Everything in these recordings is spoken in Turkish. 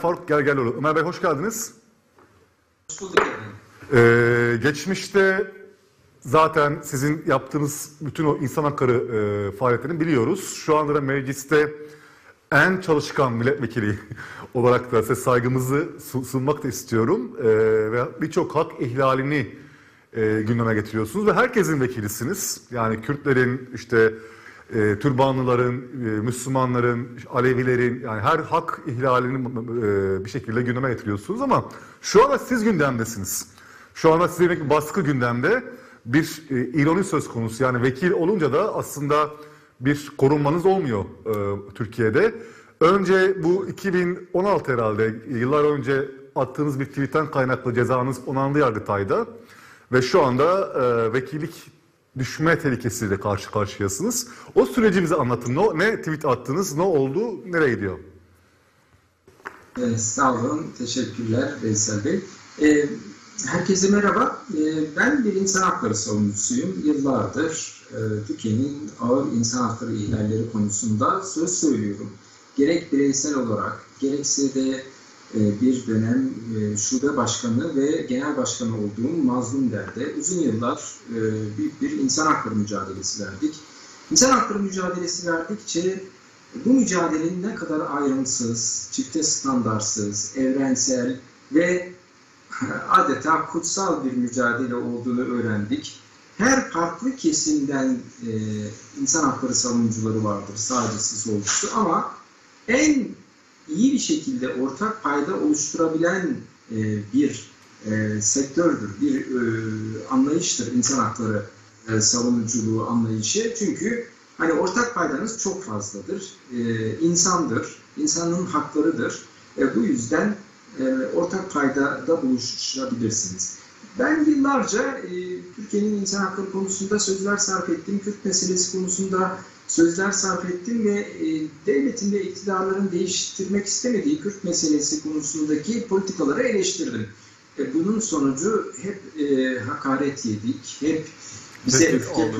Faruk Gergeloğlu. Ömer Bey hoş geldiniz. Hoş bulduk. Ee, geçmişte zaten sizin yaptığınız bütün o insan hakları e, faaliyetlerini biliyoruz. Şu anda da mecliste en çalışkan milletvekili olarak da size saygımızı su- sunmak da istiyorum. Ee, ve birçok hak ihlalini e, gündeme getiriyorsunuz ve herkesin vekilisiniz. Yani Kürtlerin, işte e, Türbanlıların, e, Müslümanların, Alevilerin yani her hak ihlalini e, bir şekilde gündeme getiriyorsunuz ama şu anda siz gündemdesiniz. Şu anda sizin bir baskı gündemde bir e, ironi söz konusu. Yani vekil olunca da aslında bir korunmanız olmuyor e, Türkiye'de. Önce bu 2016 herhalde yıllar önce attığınız bir tweetten kaynaklı cezanız onandı Yargıtay'da. Ve şu anda e, vekillik düşme tehlikesiyle karşı karşıyasınız. O sürecimizi anlatın. Ne, ne tweet attınız, ne oldu, nereye gidiyor? Evet, sağ olun, teşekkürler Veysel Bey. Ee, herkese merhaba. Ee, ben bir insan hakları savunucusuyum. Yıllardır e, Türkiye'nin ağır insan hakları ihlalleri konusunda söz söylüyorum. Gerek bireysel olarak, gerekse de bir dönem e, şube başkanı ve genel başkanı olduğum mazlum derde uzun yıllar e, büyük bir insan hakları mücadelesi verdik. İnsan hakları mücadelesi verdikçe bu mücadelenin ne kadar ayrımsız, çifte standartsız, evrensel ve adeta kutsal bir mücadele olduğunu öğrendik. Her farklı kesimden e, insan hakları savunucuları vardır, sağcısı, solcusu ama en iyi bir şekilde ortak payda oluşturabilen e, bir e, sektördür, bir e, anlayıştır insan hakları e, savunuculuğu anlayışı. Çünkü hani ortak paydanız çok fazladır, e, insandır, insanın haklarıdır. E, bu yüzden e, ortak paydada buluşabilirsiniz. Ben yıllarca e, Türkiye'nin insan hakları konusunda sözler sarf ettim, Kürt meselesi konusunda sözler sarf ettim ve e, devletin ve iktidarların değiştirmek istemediği Kürt meselesi konusundaki politikaları eleştirdim. E, bunun sonucu hep e, hakaret yedik, hep bize öfke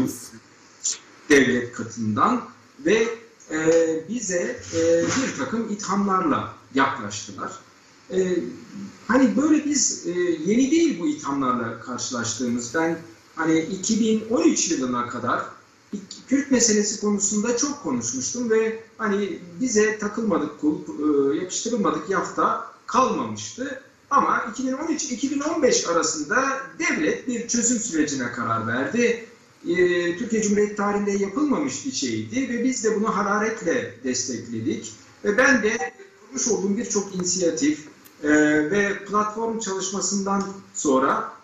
devlet katından ve e, bize e, bir takım ithamlarla yaklaştılar. E, hani böyle biz e, yeni değil bu ithamlarla karşılaştığımız. Ben hani 2013 yılına kadar Kürt meselesi konusunda çok konuşmuştum ve hani bize takılmadık kulp, e, yapıştırılmadık yafta kalmamıştı. Ama 2013-2015 arasında devlet bir çözüm sürecine karar verdi. Ee, Türkiye Cumhuriyeti tarihinde yapılmamış bir şeydi ve biz de bunu hararetle destekledik. Ve ben de kurmuş olduğum birçok inisiyatif e, ve platform çalışmasından sonra e,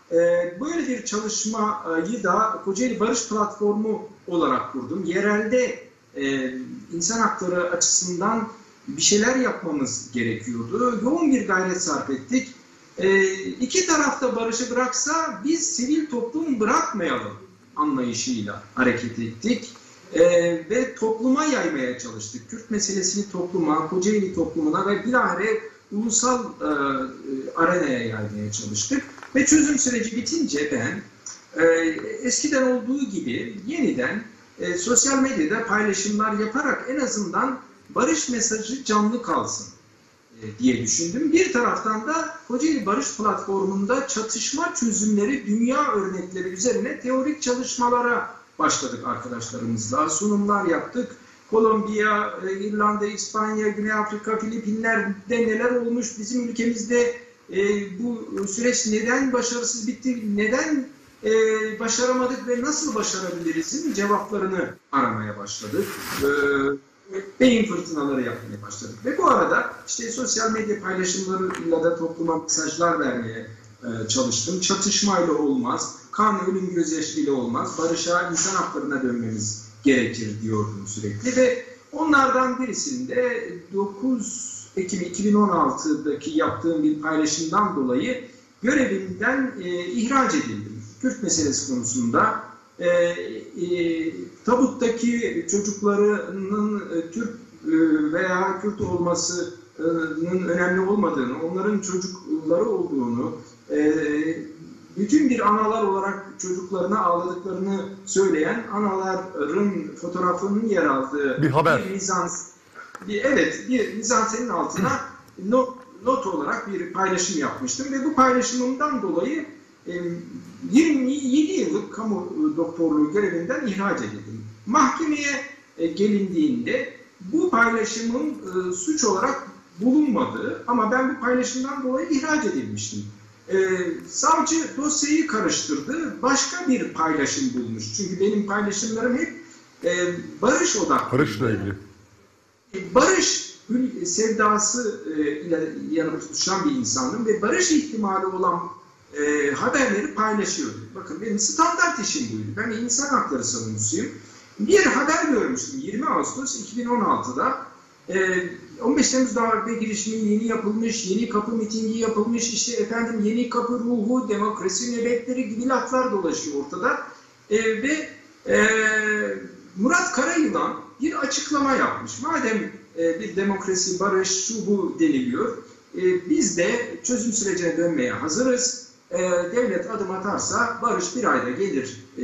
böyle bir çalışmayı da Kocaeli Barış Platformu olarak kurdum. Yerelde e, insan hakları açısından bir şeyler yapmamız gerekiyordu. Yoğun bir gayret sarf ettik. E, iki tarafta barışı bıraksa biz sivil toplum bırakmayalım anlayışıyla hareket ettik. E, ve topluma yaymaya çalıştık. Kürt meselesini topluma, Kocaeli toplumuna ve bilahare ulusal e, arenaya yaymaya çalıştık. Ve çözüm süreci bitince ben e, eskiden olduğu gibi yeniden e, sosyal medyada paylaşımlar yaparak en azından barış mesajı canlı kalsın e, diye düşündüm. Bir taraftan da Kocaeli Barış Platformu'nda çatışma çözümleri dünya örnekleri üzerine teorik çalışmalara başladık arkadaşlarımızla. Sunumlar yaptık. Kolombiya, e, İrlanda, İspanya, Güney Afrika, Filipinler'de neler olmuş, bizim ülkemizde e, bu süreç neden başarısız bitti, neden e, başaramadık ve nasıl başarabilirizin cevaplarını aramaya başladık. E, beyin fırtınaları yapmaya başladık. Ve bu arada işte sosyal medya paylaşımlarıyla da topluma mesajlar vermeye e, çalıştım. Çatışmayla olmaz, kan, ölüm, gözyaşıyla olmaz, barışa, insan haklarına dönmemiz gerekir diyordum sürekli ve onlardan birisinde 9 Ekim 2016'daki yaptığım bir paylaşımdan dolayı görevimden e, ihraç edildim. Kürt meselesi konusunda e, e, tabuttaki çocuklarının e, Türk e, veya Kürt olmasının önemli olmadığını, onların çocukları olduğunu, e, bütün bir analar olarak çocuklarına ağladıklarını söyleyen anaların fotoğrafının yer aldığı Bir haber. bir mizans, bir, evet bir mizansenin altına no, not olarak bir paylaşım yapmıştım ve bu paylaşımımdan dolayı e, 27 yıllık kamu doktorluğu görevinden ihraç edildim. Mahkemeye e, gelindiğinde bu paylaşımın e, suç olarak bulunmadığı ama ben bu paylaşımdan dolayı ihraç edilmiştim. E, savcı dosyayı karıştırdı, başka bir paylaşım bulmuş. Çünkü benim paylaşımlarım hep e, barış odaklı. Barışla ilgili. Barış sevdası e, ile yanıp tutuşan bir insandım ve barış ihtimali olan e, haberleri paylaşıyordum. Bakın benim standart işim buydu. Ben insan hakları savunucusuyum. Bir haber görmüştüm 20 Ağustos 2016'da. E, 15 Temmuz darbe girişimi yeni yapılmış, yeni kapı mitingi yapılmış, işte efendim yeni kapı ruhu, demokrasi nöbetleri gibi laflar dolaşıyor ortada. E, ve e, Murat Karayılan bir açıklama yapmış. Madem e, bir demokrasi, barış, şu bu deniliyor, e, biz de çözüm sürecine dönmeye hazırız. E, devlet adım atarsa barış bir ayda gelir e,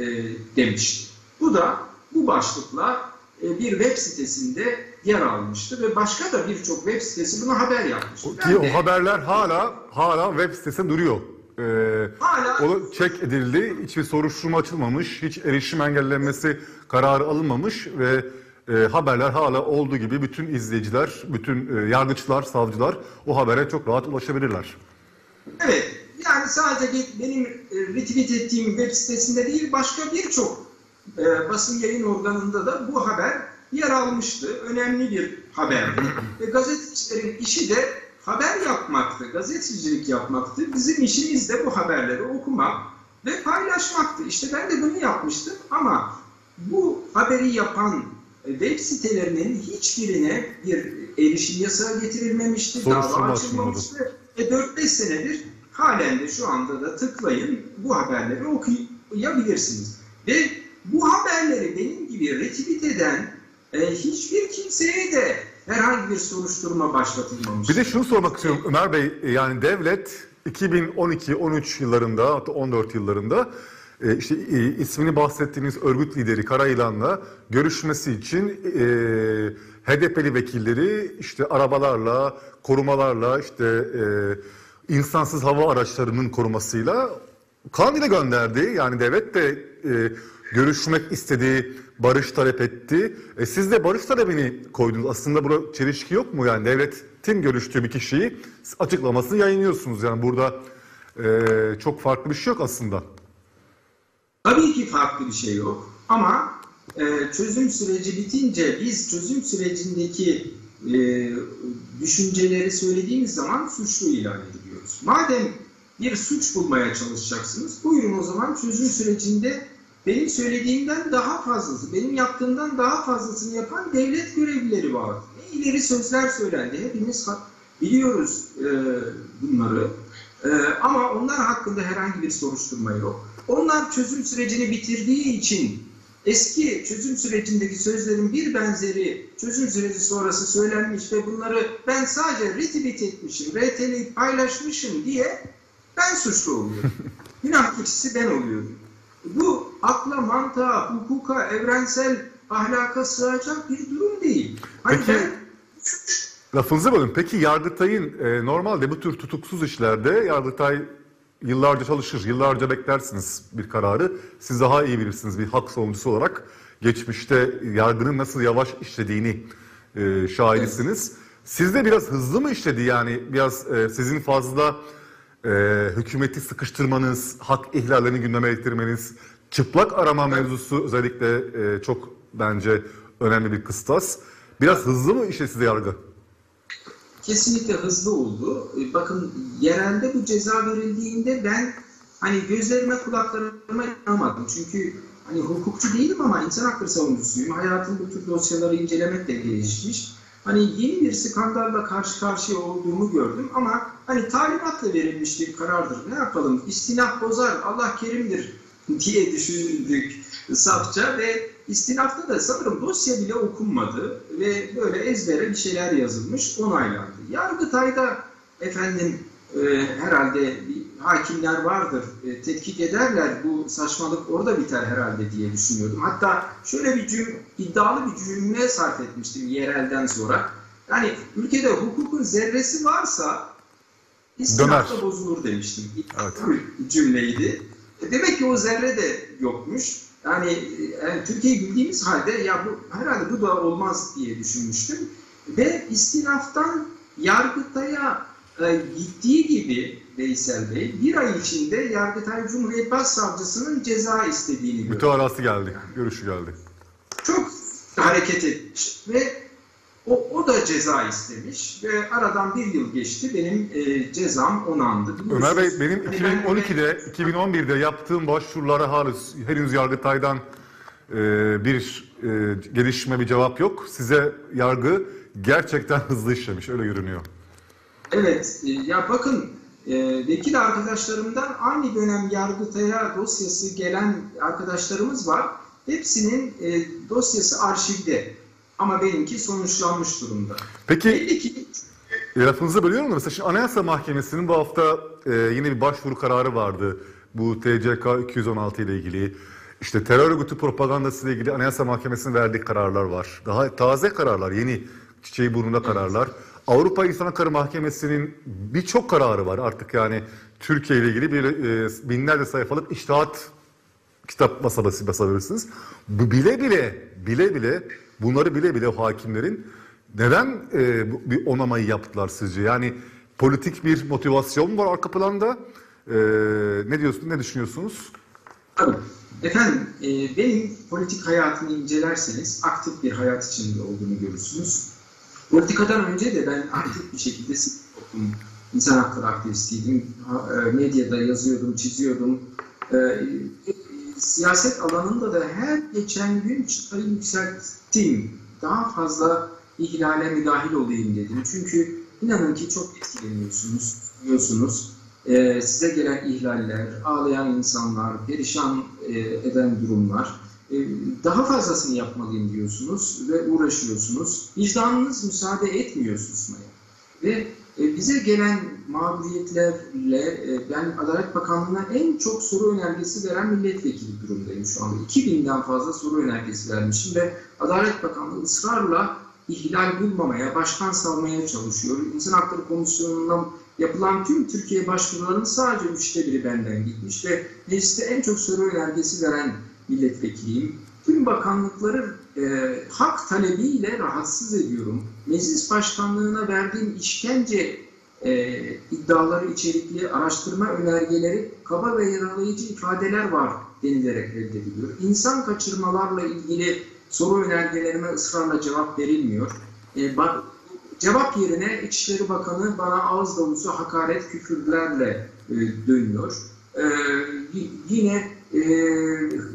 demişti. Bu da bu başlıkla e, bir web sitesinde yer almıştı ve başka da birçok web sitesi buna haber yapmıştı. Ki o haberler hala hala web sitesinde duruyor. Ee, Hala- o çek edildi. Hiçbir soruşturma açılmamış. Hiç erişim engellenmesi kararı alınmamış ve e, haberler hala olduğu gibi bütün izleyiciler, bütün e, yargıçlar, savcılar o habere çok rahat ulaşabilirler. Evet, yani sadece benim e, retweet ettiğim web sitesinde değil, başka birçok e, basın yayın organında da bu haber yer almıştı. Önemli bir haberdi. Ve gazetecilerin işi de haber yapmaktı, gazetecilik yapmaktı. Bizim işimiz de bu haberleri okumak ve paylaşmaktı. İşte ben de bunu yapmıştım ama bu haberi yapan web sitelerinin hiçbirine bir erişim yasağı getirilmemişti, dava açılmamıştı. Ve 4-5 senedir halen de şu anda da tıklayın bu haberleri okuyabilirsiniz. Ve bu haberleri benim gibi retweet eden e, hiçbir kimseye de herhangi bir soruşturma başlatılmamış. Bir de şunu sormak istiyorum Ömer Bey, e, yani devlet 2012-13 yıllarında hatta 14 yıllarında e, işte e, ismini bahsettiğiniz örgüt lideri Karayılan'la görüşmesi için e, HDP'li vekilleri işte arabalarla, korumalarla, işte e, insansız hava araçlarının korumasıyla Kandil'e gönderdi. Yani devlet de e, görüşmek istedi, barış talep etti. E, siz de barış talebini koydunuz. Aslında burada çelişki yok mu? Yani devletin görüştüğü bir kişiyi açıklamasını yayınlıyorsunuz. Yani burada e, çok farklı bir şey yok aslında. Tabii ki farklı bir şey yok ama e, çözüm süreci bitince biz çözüm sürecindeki e, düşünceleri söylediğimiz zaman suçlu ilan ediliyoruz. Madem bir suç bulmaya çalışacaksınız, buyurun o zaman çözüm sürecinde benim söylediğimden daha fazlası, benim yaptığımdan daha fazlasını yapan devlet görevlileri vardı. Ne ileri sözler söylendi, hepimiz biliyoruz e, bunları. E, ama onlar hakkında herhangi bir soruşturma yok. Onlar çözüm sürecini bitirdiği için eski çözüm sürecindeki sözlerin bir benzeri çözüm süreci sonrası söylenmiş ve bunları ben sadece retweet etmişim, RT'leyip paylaşmışım diye ben suçlu oluyorum. Günah keçisi ben oluyorum. Bu akla, mantığa, hukuka, evrensel ahlaka sığacak bir durum değil. Hani Peki- ben Lafınızı bölün. Peki Yargıtay'ın e, normalde bu tür tutuksuz işlerde Yargıtay yıllarca çalışır, yıllarca beklersiniz bir kararı. Siz daha iyi bilirsiniz bir hak savunucusu olarak. Geçmişte yargının nasıl yavaş işlediğini e, şahidisiniz. Sizde biraz hızlı mı işledi yani biraz e, sizin fazla e, hükümeti sıkıştırmanız, hak ihlallerini gündeme getirmeniz, çıplak arama mevzusu özellikle e, çok bence önemli bir kıstas. Biraz hızlı mı işledi size yargı? Kesinlikle hızlı oldu. E, Bakın yerelde bu ceza verildiğinde ben hani gözlerime kulaklarıma inanamadım. Çünkü hani hukukçu değilim ama insan hakları savunucusuyum. Hayatım bu tür dosyaları incelemekle gelişmiş. Hani yeni bir skandalla karşı karşıya olduğumu gördüm ama hani talimatla verilmiş bir karardır. Ne yapalım? İstinaf bozar, Allah kerimdir diye düşündük safça ve istinafta da sanırım dosya bile okunmadı ve böyle ezbere bir şeyler yazılmış, onaylandı. Yargıtay'da efendim e, herhalde bir hakimler vardır, e, tetkik ederler, bu saçmalık orada biter herhalde diye düşünüyordum. Hatta şöyle bir cüm, iddialı bir cümle sarf etmiştim yerelden sonra. Yani ülkede hukukun zerresi varsa istinafta bozulur demiştim. Evet. Bir cümleydi. E, Demek ki o zerre de yokmuş. Yani, e, yani Türkiye'yi bildiğimiz halde ya bu herhalde bu da olmaz diye düşünmüştüm. Ve istinaftan Yargıtay'a e, gittiği gibi Veysel Bey bir ay içinde Yargıtay Cumhuriyet Başsavcısının ceza istediğini gördüm. Mütevarası geldi. Görüşü geldi. Çok hareket etmiş ve o, o da ceza istemiş ve aradan bir yıl geçti. Benim e, cezam onandı. Ömer Bey benim hani ben- 2012'de, 2011'de yaptığım başvurulara hala henüz Yargıtay'dan e, bir e, gelişme, bir cevap yok. Size yargı gerçekten hızlı işlemiş, öyle görünüyor. Evet, e, ya bakın e, vekil arkadaşlarımdan aynı dönem Yargıtay'a dosyası gelen arkadaşlarımız var. Hepsinin e, dosyası arşivde ama benimki sonuçlanmış durumda. Peki Belli ki Lafınızı bölüyorum da mesela şimdi Anayasa Mahkemesi'nin bu hafta e, yine bir başvuru kararı vardı. Bu TCK 216 ile ilgili. İşte terör örgütü propagandası ile ilgili Anayasa Mahkemesi'nin verdiği kararlar var. Daha taze kararlar, yeni çiçeği burnunda kararlar. Avrupa İnsan Hakları Mahkemesi'nin birçok kararı var artık yani Türkiye ile ilgili bir e, binlerce sayfalık iştahat kitap basabası basabilirsiniz. Bu bile bile bile bile bunları bile bile hakimlerin neden e, bir onamayı yaptılar sizce? Yani politik bir motivasyon var arka planda? E, ne diyorsunuz? Ne düşünüyorsunuz? Tabii. Efendim, e, benim politik hayatımı incelerseniz aktif bir hayat içinde olduğunu görürsünüz. Politikadan önce de ben aktif bir şekilde insan hakları aktivistiydim. E, Medyada yazıyordum, çiziyordum. E, siyaset alanında da her geçen gün çıtayı yükselttim. Daha fazla ihlale müdahil olayım dedim. Çünkü inanın ki çok etkileniyorsunuz, biliyorsunuz. Ee, size gelen ihlaller, ağlayan insanlar, perişan e, eden durumlar. e, daha fazlasını yapmalıyım diyorsunuz ve uğraşıyorsunuz. Vicdanınız müsaade etmiyor susmaya. Ve e, bize gelen mağduriyetlerle ben Adalet Bakanlığı'na en çok soru önergesi veren milletvekili durumdayım şu anda. 2000'den fazla soru önergesi vermişim ve Adalet Bakanlığı ısrarla ihlal bulmamaya, başkan salmaya çalışıyor. İnsan Hakları Komisyonu'ndan yapılan tüm Türkiye başvurularının sadece üçte biri benden gitmiş ve mecliste en çok soru önergesi veren milletvekiliyim. Tüm bakanlıkları e, hak talebiyle rahatsız ediyorum. Meclis başkanlığına verdiğim işkence e, iddiaları içerikli araştırma önergeleri kaba ve yaralayıcı ifadeler var denilerek reddediliyor. İnsan kaçırmalarla ilgili soru önergelerime ısrarla cevap verilmiyor. E, bak, cevap yerine İçişleri Bakanı bana ağız dolusu hakaret küfürlerle e, dönüyor. E, yine e,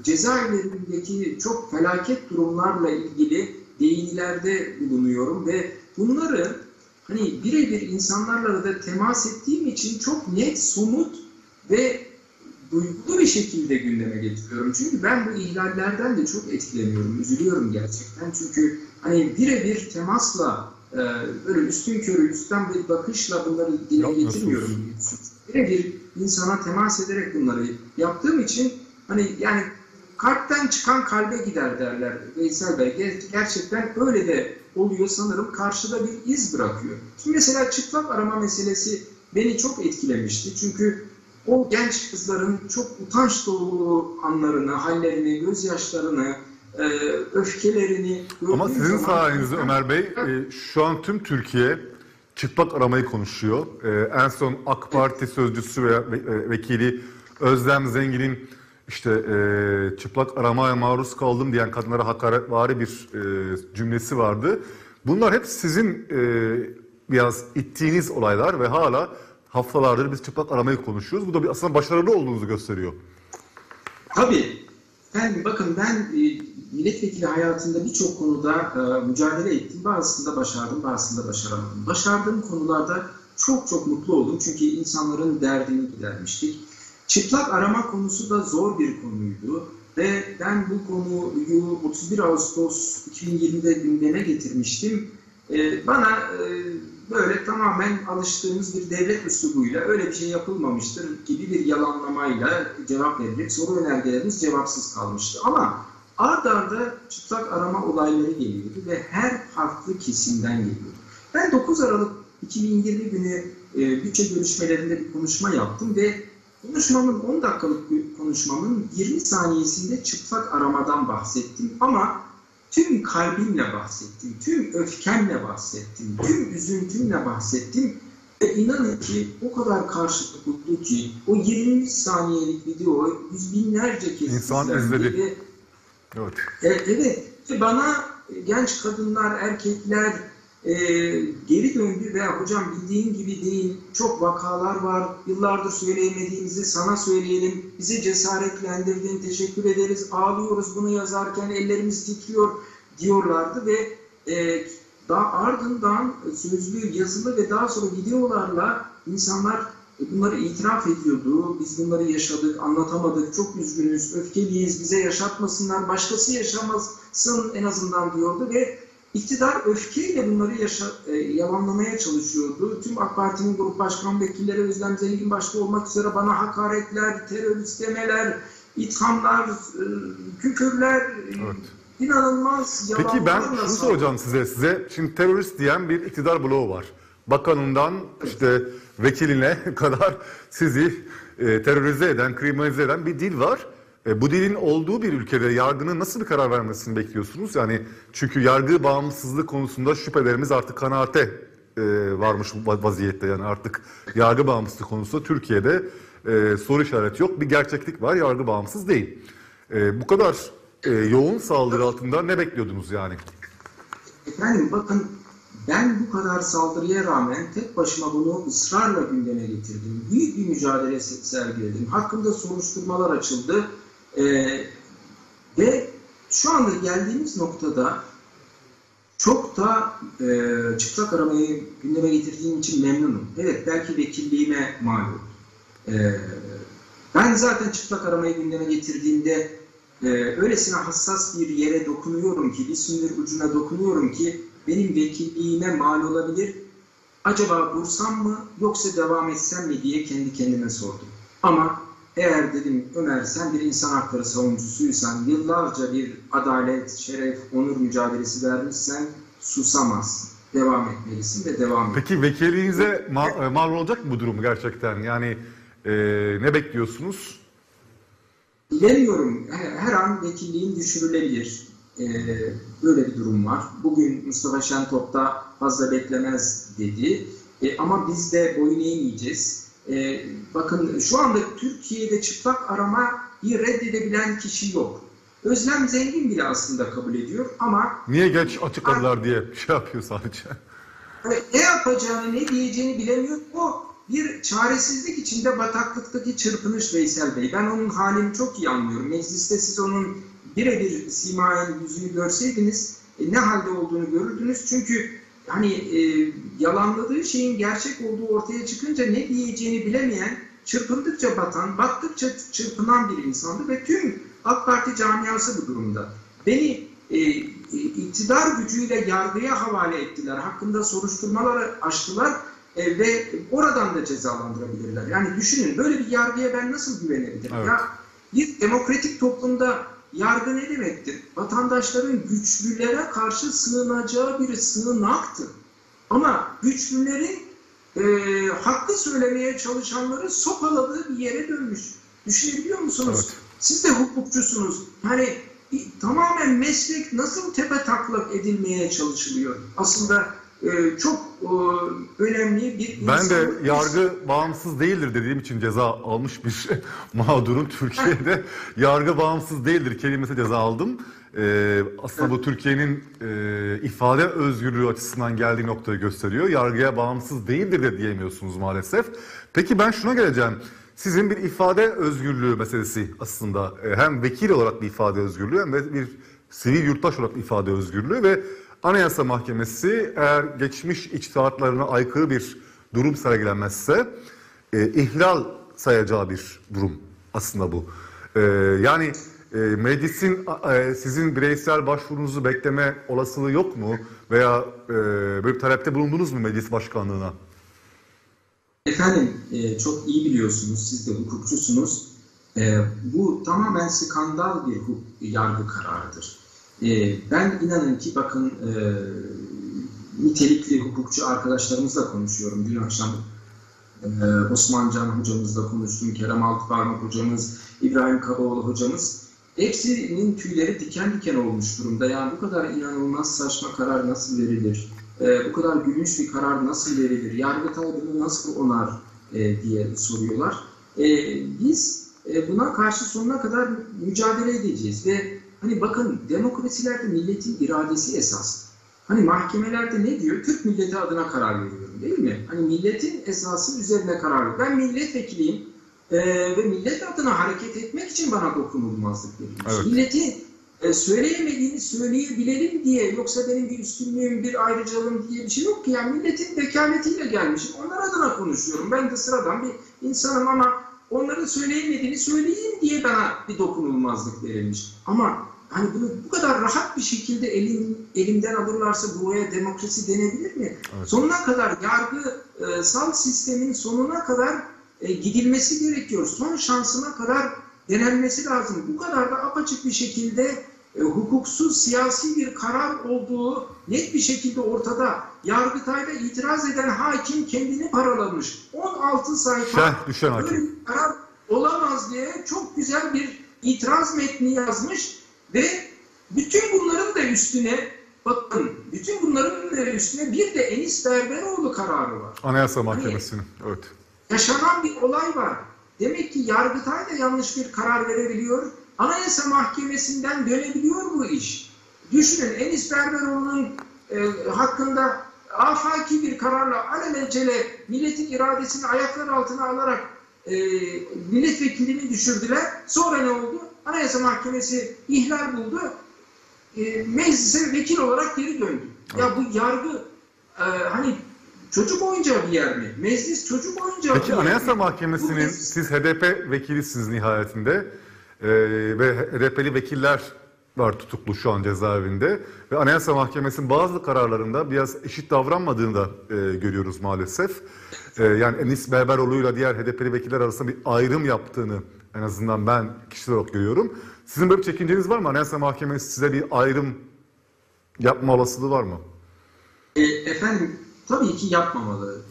cezaevlerindeki çok felaket durumlarla ilgili değinilerde bulunuyorum ve bunları hani birebir insanlarla da temas ettiğim için çok net, somut ve duygulu bir şekilde gündeme getiriyorum. Çünkü ben bu ihlallerden de çok etkileniyorum, üzülüyorum gerçekten. Çünkü hani birebir temasla e, böyle üstün körü, üstten bir bakışla bunları dile getirmiyorum. Birebir insana temas ederek bunları yaptığım için hani yani kalpten çıkan kalbe gider derler Veysel Bey. Ger- Gerçekten öyle de oluyor sanırım karşıda bir iz bırakıyor. Şimdi mesela çıplak arama meselesi beni çok etkilemişti. Çünkü o genç kızların çok utanç dolu anlarını, hallerini, gözyaşlarını, e, öfkelerini Ama sizin sayenizde Ömer Bey e, şu an tüm Türkiye çıplak aramayı konuşuyor. E, en son AK Parti sözcüsü ve ve- vekili Özlem Zengin'in işte e, çıplak aramaya maruz kaldım diyen kadınlara hakaretvari bir e, cümlesi vardı. Bunlar hep sizin e, biraz ittiğiniz olaylar ve hala haftalardır biz çıplak aramayı konuşuyoruz. Bu da bir aslında başarılı olduğunuzu gösteriyor. Tabii. Ben, bakın ben e, milletvekili hayatında birçok konuda e, mücadele ettim. Bazısında başardım, bazısında başaramadım. Başardığım konularda çok çok mutlu oldum. Çünkü insanların derdini gidermiştik. Çıplak arama konusu da zor bir konuydu. Ve ben bu konuyu 31 Ağustos 2020'de gündeme getirmiştim. E, bana e, böyle tamamen alıştığımız bir devlet üslubuyla öyle bir şey yapılmamıştır gibi bir yalanlamayla cevap verilecek soru önergelerimiz cevapsız kalmıştı. Ama ard arda çıplak arama olayları geliyordu ve her farklı kesimden geliyordu. Ben 9 Aralık 2020 günü e, bütçe görüşmelerinde bir konuşma yaptım ve konuşmamın 10 dakikalık bir konuşmamın 20 saniyesinde çıplak aramadan bahsettim ama tüm kalbimle bahsettim, tüm öfkemle bahsettim, tüm üzüntümle bahsettim ve inanın ki o kadar karşılık buldu ki o 20 saniyelik video yüz binlerce kez İnsan izlendi izledi. ve Evet. e, evet, ve bana genç kadınlar, erkekler e, geri döndü ve hocam bildiğin gibi değil, çok vakalar var, yıllardır söyleyemediğimizi sana söyleyelim, bizi cesaretlendirdin, teşekkür ederiz, ağlıyoruz bunu yazarken ellerimiz titriyor diyorlardı ve e, daha ardından sözlü, yazılı ve daha sonra videolarla insanlar bunları itiraf ediyordu. Biz bunları yaşadık, anlatamadık, çok üzgünüz, öfkeliyiz, bize yaşatmasınlar, başkası yaşamasın en azından diyordu ve iktidar öfkeyle bunları yaşa, e, yalanlamaya çalışıyordu. Tüm AK Parti'nin grup başkan vekilleri Özlem Zengin başta olmak üzere bana hakaretler, terörist demeler, ithamlar, e, küfürler, e, Evet. inanılmaz Peki ben şunu soracağım size. Size şimdi terörist diyen bir iktidar bloğu var. Bakanından işte vekiline kadar sizi e, terörize eden, kriminalize eden bir dil var. E, bu dilin olduğu bir ülkede yargının nasıl bir karar vermesini bekliyorsunuz? Yani çünkü yargı bağımsızlığı konusunda şüphelerimiz artık kanaate e, varmış va- vaziyette. Yani artık yargı bağımsızlığı konusunda Türkiye'de e, soru işareti yok. Bir gerçeklik var, yargı bağımsız değil. E, bu kadar e, yoğun saldırı altında ne bekliyordunuz yani? Efendim bakın ben bu kadar saldırıya rağmen tek başıma bunu ısrarla gündeme getirdim. Büyük bir mücadele se- sergiledim. Hakkında soruşturmalar açıldı. Ee, ve şu anda geldiğimiz noktada çok da e, çıplak aramayı gündeme getirdiğim için memnunum. Evet belki vekilliğime mal oldu. Ee, ben zaten çıplak aramayı gündeme getirdiğimde e, öylesine hassas bir yere dokunuyorum ki, bir sünür ucuna dokunuyorum ki benim vekilliğime mal olabilir. Acaba dursam mı yoksa devam etsem mi diye kendi kendime sordum. Ama eğer dedim Ömer sen bir insan hakları savunucusuysan, yıllarca bir adalet, şeref, onur mücadelesi vermişsen susamazsın. Devam etmelisin ve devam et. Peki vekilliğinize ma- e, mal olacak mı bu durum gerçekten? Yani e, ne bekliyorsunuz? Bilemiyorum. Her, an vekilliğin düşürülebilir. Ee, böyle bir durum var. Bugün Mustafa Şentop da fazla beklemez dedi. E, ama biz de boyun eğmeyeceğiz. E, bakın şu anda Türkiye'de çıplak arama bir reddedebilen kişi yok. Özlem Zengin bile aslında kabul ediyor ama Niye geç açıkladılar diye şey yapıyor sadece. Hani ne yapacağını, ne diyeceğini bilemiyor. O bir çaresizlik içinde bataklıktaki çırpınış Veysel Bey. Ben onun halini çok iyi anlıyorum. Mecliste siz onun birebir simayen yüzünü görseydiniz e, ne halde olduğunu görürdünüz. Çünkü hani e, yalanladığı şeyin gerçek olduğu ortaya çıkınca ne diyeceğini bilemeyen, çırpındıkça batan, battıkça çırpınan bir insandı ve tüm AK Parti camiası bu durumda. Beni e, e, iktidar gücüyle yargıya havale ettiler. Hakkında soruşturmaları açtılar e, ve oradan da cezalandırabilirler. Yani düşünün böyle bir yargıya ben nasıl güvenebilirim? Evet. Ya bir demokratik toplumda yargı ne demektir? Vatandaşların güçlülere karşı sığınacağı bir sığınaktır. Ama güçlülerin e, haklı söylemeye çalışanları sopaladığı bir yere dönmüş. Düşünebiliyor musunuz? Evet. Siz de hukukçusunuz. Bir- tamamen meslek nasıl tepe taklak edilmeye çalışılıyor? Aslında çok e, önemli bir Ben de yargı bağımsız değildir dediğim için ceza almış bir mağdurun Türkiye'de yargı bağımsız değildir kelimesi ceza aldım. Ee, aslında bu Türkiye'nin e, ifade özgürlüğü açısından geldiği noktayı gösteriyor. Yargıya bağımsız değildir de diyemiyorsunuz maalesef. Peki ben şuna geleceğim. Sizin bir ifade özgürlüğü meselesi aslında e, hem vekil olarak bir ifade özgürlüğü hem de bir sivil yurttaş olarak ifade özgürlüğü ve Anayasa Mahkemesi eğer geçmiş içtihatlarına aykırı bir durum sergilenmezse e, ihlal sayacağı bir durum aslında bu. E, yani e, meclisin e, sizin bireysel başvurunuzu bekleme olasılığı yok mu? Veya e, böyle bir talepte bulundunuz mu meclis başkanlığına? Efendim e, çok iyi biliyorsunuz, siz de hukukçusunuz. E, bu tamamen skandal bir yargı kararıdır. E, ben inanın ki bakın e, nitelikli hukukçu arkadaşlarımızla konuşuyorum. Dün akşam Ee, Osman Can hocamızla konuştum, Kerem Altıparmak hocamız, İbrahim Kabaoğlu hocamız. Hepsinin tüyleri diken diken olmuş durumda. Yani bu kadar inanılmaz saçma karar nasıl verilir? Ee, bu kadar gülünç bir karar nasıl verilir? Yargıtay bunu nasıl onar e, diye soruyorlar. E, biz e, buna karşı sonuna kadar mücadele edeceğiz ve hani bakın demokrasilerde milletin iradesi esas. Hani mahkemelerde ne diyor? Türk milleti adına karar veriyorum değil mi? Hani milletin esası üzerine karar veriyorum. Ben milletvekiliyim e, ve millet adına hareket etmek için bana dokunulmazlık verilmiş. Evet. Milletin e, söyleyemediğini söyleyebilelim diye yoksa benim bir üstünlüğüm, bir ayrıcalığım diye bir şey yok ki. Yani milletin vekaletiyle gelmişim. Onlar adına konuşuyorum. Ben de sıradan bir insanım ama onların söyleyemediğini söyleyeyim diye bana bir dokunulmazlık verilmiş. Ama hani bunu bu kadar rahat bir şekilde elim, elimden alırlarsa buraya demokrasi denebilir mi? Evet. Sonuna kadar yargısal sistemin sonuna kadar e, gidilmesi gerekiyor. Son şansına kadar denenmesi lazım. Bu kadar da apaçık bir şekilde e, hukuksuz siyasi bir karar olduğu net bir şekilde ortada. Yargıtay'da itiraz eden hakim kendini paralamış. 16 sayfa böyle karar olamaz diye çok güzel bir itiraz metni yazmış ve bütün bunların da üstüne bakın bütün bunların da üstüne bir de Enis Berberoğlu kararı var. Anayasa Mahkemesi'nin. Evet. Yaşanan bir olay var. Demek ki Yargıtay da yanlış bir karar verebiliyor. Anayasa Mahkemesi'nden dönebiliyor bu iş. Düşünün Enis Berberoğlu'nun e, hakkında afaki bir kararla alelacele milletin iradesini ayaklar altına alarak e, milletvekilini düşürdüler. Sonra ne oldu? Anayasa Mahkemesi ihlal buldu. E, meclise vekil olarak geri döndü. Ya bu yargı e, hani çocuk oyuncağı bir yer mi? Meclis çocuk oyuncağı bir Peki yer Anayasa mi? Mahkemesi'nin, meclis- siz HDP vekilisiniz nihayetinde Ee, ve HDP'li vekiller var tutuklu şu an cezaevinde ve Anayasa Mahkemesi'nin bazı kararlarında biraz eşit davranmadığını da e, görüyoruz maalesef. E, yani Enis Berberoğlu'yla diğer HDP'li vekiller arasında bir ayrım yaptığını en azından ben kişisel olarak görüyorum. Sizin böyle bir çekinceniz var mı? Anayasa Mahkemesi size bir ayrım yapma olasılığı var mı? E, efendim tabii ki yapmamalı.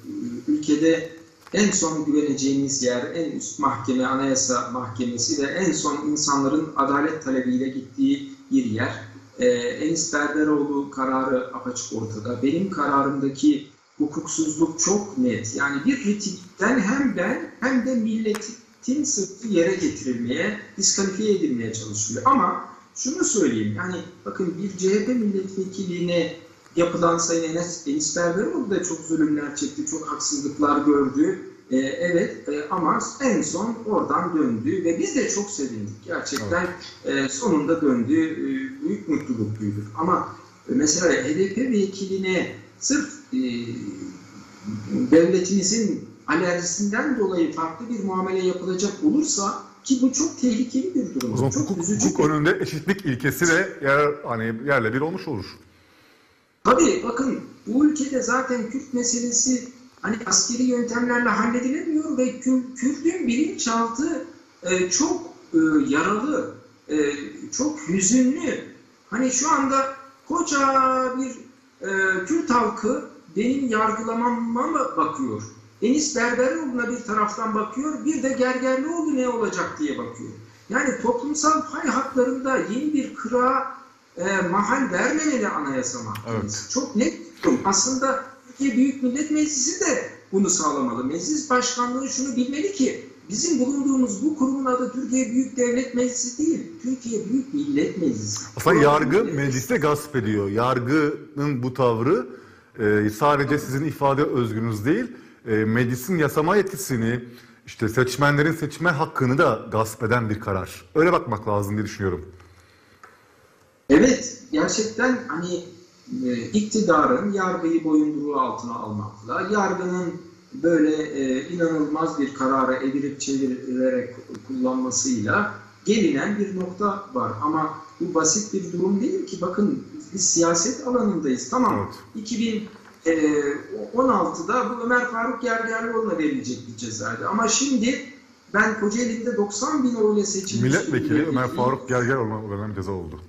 Ülkede en son güveneceğimiz yer, en üst mahkeme, anayasa mahkemesi ve en son insanların adalet talebiyle gittiği bir yer. E, Enis Berberoğlu kararı apaçık ortada. Benim kararımdaki hukuksuzluk çok net. Yani bir ritikten hem ben hem de milletin sırtı yere getirilmeye, diskalifiye edilmeye çalışıyor. Ama şunu söyleyeyim, yani bakın bir CHP milletvekiliğine yapılan Sayın Enes, Enis Berberoğlu da çok zulümler çekti, çok haksızlıklar gördü. Ee, evet e, ama en son oradan döndü ve biz de çok sevindik. Gerçekten e, sonunda döndü, e, büyük mutluluk duyduk. Ama e, mesela HDP vekiline sırf e, devletimizin alerjisinden dolayı farklı bir muamele yapılacak olursa ki bu çok tehlikeli bir durum. O zaman çok hukuk, üzücü hukuk bir- önünde eşitlik ilkesi de yer, hani yerle bir olmuş olur. Tabii bakın bu ülkede zaten Kürt meselesi hani askeri yöntemlerle halledilemiyor ve Kür- Kürt'ün bilinçaltı e, çok e, yaralı, e, çok hüzünlü. Hani şu anda koca bir e, Kürt halkı benim yargılamama bakıyor? Enis Berberoğlu'na bir taraftan bakıyor, bir de Gergerlioğlu ne olacak diye bakıyor. Yani toplumsal pay haklarında yeni bir kıra e, mahal vermemeli Anayasa Mahkemesi. Çok net. Aslında Türkiye Büyük Millet Meclisi de bunu sağlamalı. Meclis Başkanlığı şunu bilmeli ki bizim bulunduğumuz bu kurumun adı Türkiye Büyük Devlet Meclisi değil. Türkiye Büyük Millet Meclisi. Aslında yargı millet mecliste gasp ediyor. Yargının bu tavrı e, sadece sizin ifade özgürlüğünüz değil, e, meclisin yasama yetkisini, işte seçmenlerin seçme hakkını da gasp eden bir karar. Öyle bakmak lazım diye düşünüyorum. Evet, gerçekten hani e, iktidarın yargıyı boyunduruğu altına almakla, yargının böyle e, inanılmaz bir kararı evirip çevirerek kullanmasıyla gelinen bir nokta var. Ama bu basit bir durum değil ki. Bakın biz siyaset alanındayız. Tamam. Evet. 2016'da bu Ömer Faruk Gergerlioğlu'na verilecek bir cezaydı. Ama şimdi ben Kocaeli'nde 90 bin oyla seçilmiş Milletvekili Ömer Faruk Gerger olma verilen ceza oldu.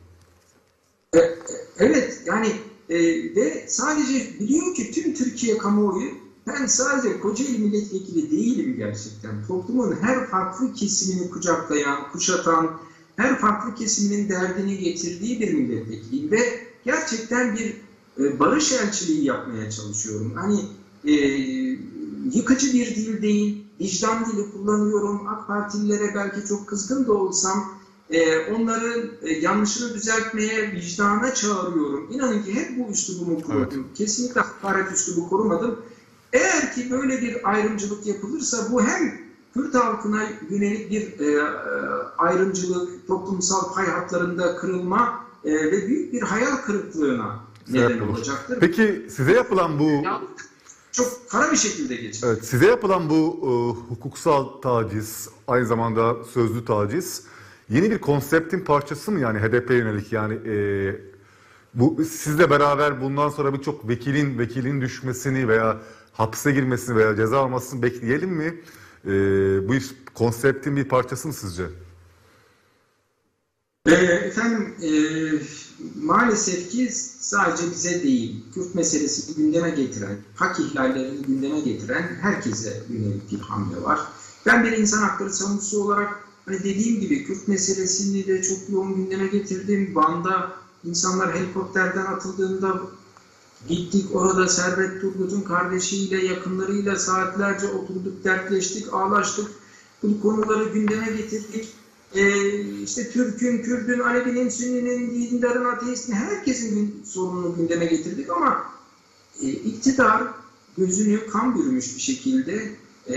e, e, Evet yani e, ve sadece biliyor ki tüm Türkiye kamuoyu ben sadece Kocaeli milletvekili değilim gerçekten. Toplumun her farklı kesimini kucaklayan, kuşatan, her farklı kesiminin derdini getirdiği bir milletvekiliyim ve gerçekten bir e, barış elçiliği yapmaya çalışıyorum. Hani e, yıkıcı bir dil değil, vicdan dili kullanıyorum. AK Partililere belki çok kızgın da olsam e, onların e, yanlışını düzeltmeye, vicdana çağırıyorum. İnanın ki hep bu üslubumu korudum. Kesinlikle hakaret üslubu korumadım. Eğer ki böyle bir ayrımcılık yapılırsa bu hem Kürt halkına yönelik bir e, ayrımcılık, toplumsal pay hatlarında kırılma e, ve büyük bir hayal kırıklığına Sebep olur. olacaktır. Peki size yapılan bu çok kara bir şekilde geçer. Evet, size yapılan bu e, hukuksal taciz, aynı zamanda sözlü taciz yeni bir konseptin parçası mı yani HDP yönelik yani e, bu sizle beraber bundan sonra birçok vekilin vekilin düşmesini veya hapse girmesini veya ceza almasını bekleyelim mi? E, bu konseptin bir parçası mı sizce? Ee, efendim e, maalesef ki sadece bize değil, Kürt meselesini gündeme getiren, hak ihlallerini gündeme getiren herkese yönelik bir hamle var. Ben bir insan hakları savunucusu olarak hani dediğim gibi Kürt meselesini de çok yoğun gündeme getirdim. Van'da insanlar helikopterden atıldığında gittik orada Servet Turgut'un kardeşiyle, yakınlarıyla saatlerce oturduk, dertleştik, ağlaştık. Bu konuları gündeme getirdik e, işte Türk'ün, Kürd'ün, Alevi'nin, Sünni'nin, dindarın, ateistin herkesin sorununu gündeme getirdik ama e, iktidar gözünü kan bürümüş bir şekilde e,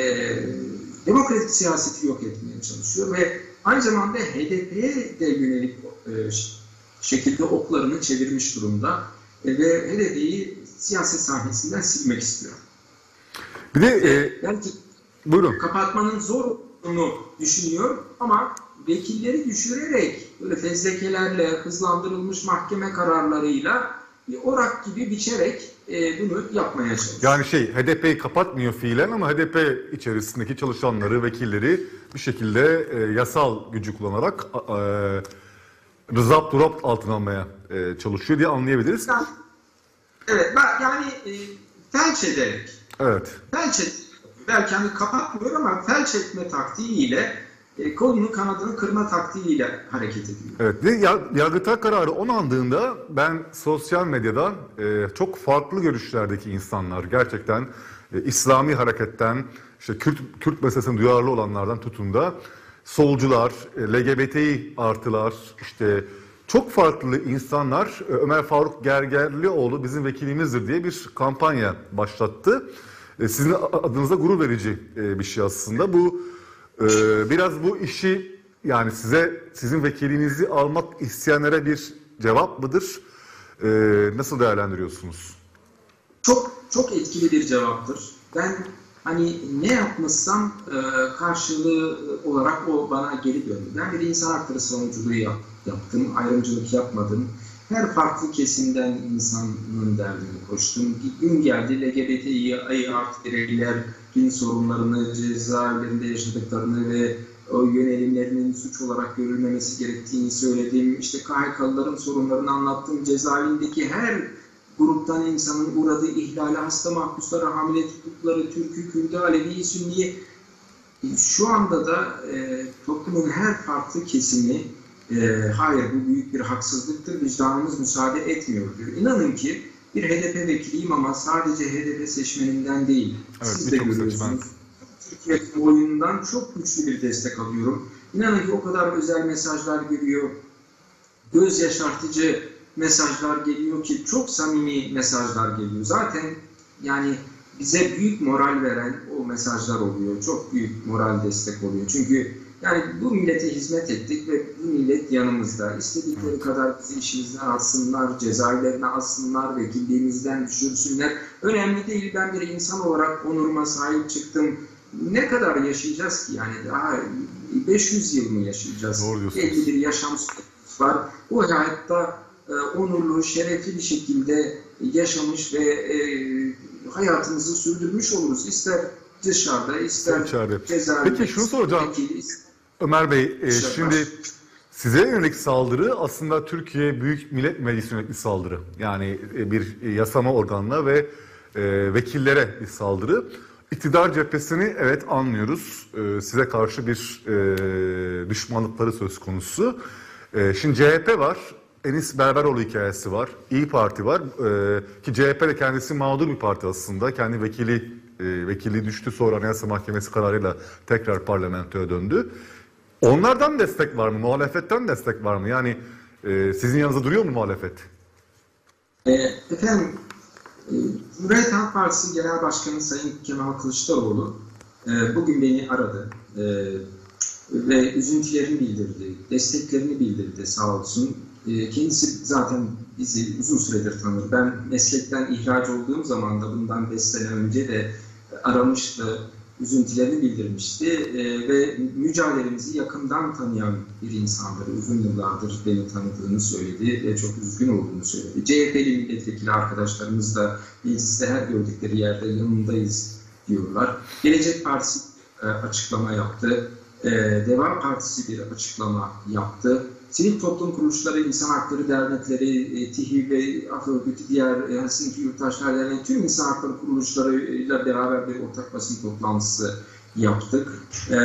demokratik siyaseti yok etmeye çalışıyor ve aynı zamanda HDP'ye de yönelik e, şekilde oklarını çevirmiş durumda e, ve HDP'yi siyaset sahnesinden silmek istiyor. Bir de e, Belki buyurun. kapatmanın zor olduğunu düşünüyor ama vekilleri düşürerek böyle fezlekelerle hızlandırılmış mahkeme kararlarıyla bir orak gibi biçerek e, bunu yapmaya çalışıyor. Yani şey HDP'yi kapatmıyor fiilen ama HDP içerisindeki çalışanları, vekilleri bir şekilde e, yasal gücü kullanarak e, rızapt durapt altına almaya e, çalışıyor diye anlayabiliriz. Yani- evet ben, yani e, felç ederek Evet. felç et, belki hani kapatmıyor ama felç etme taktiğiyle e, kolunun kanadını kırma taktiğiyle hareket ediyor. Evet. Ve ya- Yargıtay kararı onandığında ben sosyal medyada e, çok farklı görüşlerdeki insanlar gerçekten e, İslami hareketten işte Kürt, Kürt meselesine duyarlı olanlardan tutun da solcular, e, LGBTİ artılar işte çok farklı insanlar e, Ömer Faruk Gergerlioğlu bizim vekilimizdir diye bir kampanya başlattı. E, Sizin adınıza gurur verici e, bir şey aslında. Bu e, biraz bu işi yani size sizin vekilinizi almak isteyenlere bir cevap mıdır? E, nasıl değerlendiriyorsunuz? Çok çok etkili bir cevaptır. Ben hani ne yapmışsam e, karşılığı olarak o bana geri döndü. Ben bir insan hakları savunuculuğu yap- yaptım, ayrımcılık yapmadım. Her farklı kesimden insanın derdini koştum. Gün geldi LGBTİ artı bireylerin sorunlarını, cezaevlerinde yaşadıklarını ve o yönelimlerinin suç olarak görülmemesi gerektiğini söyledim. İşte KHK'lıların sorunlarını anlattım. Cezaevindeki her gruptan insanın uğradığı ihlale, hasta mahpuslara, hamile tutukları, Türk'ü, Kürt'ü, Alevi'yi, Sünni'yi şu anda da e, toplumun her farklı kesimi e, hayır bu büyük bir haksızlıktır, vicdanımız müsaade etmiyor diyor. İnanın ki bir HDP vekiliyim ama sadece HDP seçmeninden değil. Evet, Siz de görüyorsunuz. Türkiye kamuoyundan çok güçlü bir destek alıyorum. İnanın ki o kadar özel mesajlar geliyor. Göz yaşartıcı mesajlar geliyor ki çok samimi mesajlar geliyor. Zaten yani bize büyük moral veren o mesajlar oluyor. Çok büyük moral destek oluyor. Çünkü yani bu millete hizmet ettik ve bu millet yanımızda. İstedikleri kadar bizi işimizden alsınlar, cezaevlerine alsınlar, vekilliğimizden düşürsünler. Önemli değil. Ben bir insan olarak onuruma sahip çıktım. Ne kadar yaşayacağız ki yani daha 500 yıl mı yaşayacağız? Doğru. Belli bir yaşam var. Bu hayatta e, onurlu, şerefli bir şekilde yaşamış ve e, hayatımızı sürdürmüş oluruz. İster dışarıda, ister cezaevinde. Peki şunu soracağım. Peki, Ömer Bey, e, şimdi size yönelik saldırı aslında Türkiye Büyük Millet Meclisi yönelik bir saldırı. Yani e, bir yasama organına ve e, vekillere bir saldırı. İktidar cephesini evet anlıyoruz. E, size karşı bir e, düşmanlıkları söz konusu. E, şimdi CHP var. Enis Berberoğlu hikayesi var. İyi Parti var. E, ki CHP de kendisi mağdur bir parti aslında. Kendi vekili e, vekilliği düştü sonra Anayasa Mahkemesi kararıyla tekrar parlamentoya döndü. Onlardan destek var mı? Muhalefetten destek var mı? Yani e, sizin yanınızda duruyor mu muhalefet? E, efendim, e, Cumhuriyet Halk Partisi Genel Başkanı Sayın Kemal Kılıçdaroğlu e, bugün beni aradı e, ve üzüntülerini bildirdi, desteklerini bildirdi sağ olsun. E, kendisi zaten bizi uzun süredir tanır. Ben meslekten ihraç olduğum zaman da bundan 5 sene önce de aramıştı, üzüntülerini bildirmişti e, ve mücadelemizi yakından tanıyan bir insandır. Uzun yıllardır beni tanıdığını söyledi ve çok üzgün olduğunu söyledi. CHP'li milletvekili arkadaşlarımız da mecliste her gördükleri yerde yanındayız diyorlar. Gelecek Partisi e, açıklama yaptı. E, Deva Partisi bir açıklama yaptı. Sivil toplum kuruluşları, insan hakları dernekleri, e, TİHİ ve Afrodütü, diğer e, Helsinki Yurttaşlar Derneği, tüm insan hakları kuruluşlarıyla beraber bir ortak basın toplantısı yaptık. E,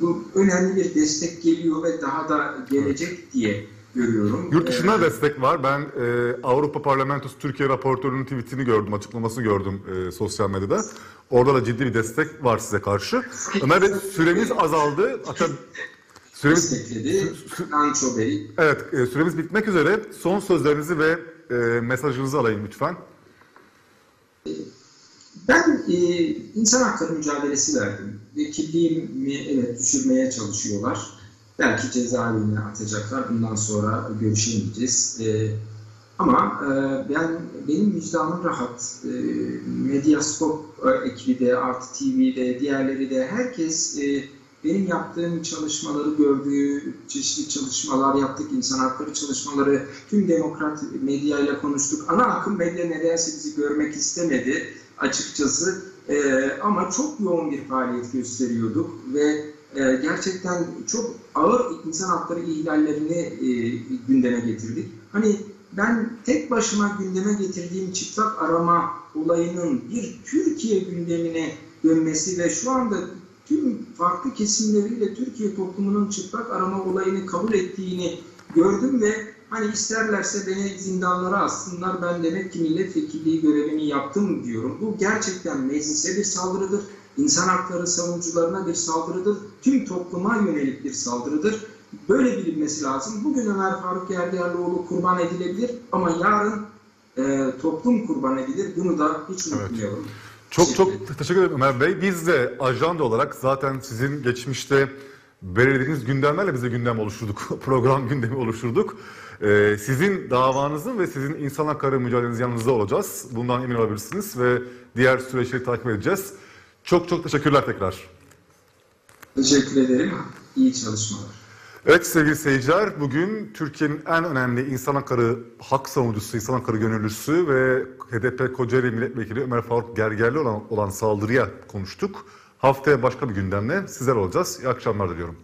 bu önemli bir destek geliyor ve daha da gelecek diye görüyorum. Yurt dışında E, destek var. Ben e, Avrupa Parlamentosu Türkiye raportörünün tweetini gördüm, açıklamasını gördüm e, sosyal medyada. Orada da ciddi bir destek var size karşı. Ömer Bey süremiz azaldı. Hatta süremiz destekledi. Bey, evet e, süremiz bitmek üzere. Son sözlerinizi ve e, mesajınızı alayım lütfen. Ben e, insan hakları mücadelesi verdim. Vekilliğimi evet düşürmeye çalışıyorlar. Belki cezaevine atacaklar. Bundan sonra görüşemeyeceğiz. E, ama e, ben benim vicdanım rahat. E, Medyaskop e, ekibi de, Artı TV'de, diğerleri de herkes e, benim yaptığım çalışmaları gördüğü çeşitli çalışmalar yaptık, insan hakları çalışmaları, tüm demokrat medyayla konuştuk. Ana akım medya nedense bizi görmek istemedi açıkçası Ee, ama çok yoğun bir faaliyet gösteriyorduk ve e, gerçekten çok ağır insan hakları ihlallerini e, gündeme getirdik. Hani ben tek başıma gündeme getirdiğim çıplak arama olayının bir Türkiye gündemine dönmesi ve şu anda tüm farklı kesimleriyle Türkiye toplumunun çıplak arama olayını kabul ettiğini gördüm ve hani isterlerse beni zindanlara assınlar ben demek ki milletvekilliği görevimi yaptım diyorum. Bu gerçekten meclise bir saldırıdır. İnsan hakları savunucularına bir saldırıdır. Tüm topluma yönelik bir saldırıdır. Böyle bilinmesi lazım. Bugün Ömer Faruk Gergerlioğlu kurban edilebilir ama yarın e, toplum kurban edilir. Bunu da hiç unutmayalım. Çok çok teşekkür ederim Ömer Bey. Biz de ajanda olarak zaten sizin geçmişte belirlediğiniz gündemlerle biz de gündem oluşturduk. Program gündemi oluşturduk. Ee, sizin davanızın ve sizin insan hakları mücadelenizin yanınızda olacağız. Bundan emin olabilirsiniz ve diğer süreçleri takip edeceğiz. Çok çok teşekkürler tekrar. Teşekkür ederim. İyi çalışmalar. Evet sevgili seyirciler, bugün Türkiye'nin en önemli insan hakları hak savunucusu, insan hakları gönüllüsü ve HDP Kocaeli Milletvekili Ömer Faruk Gergerli olan, olan saldırıya konuştuk. Haftaya başka bir gündemle sizler olacağız. İyi akşamlar diliyorum.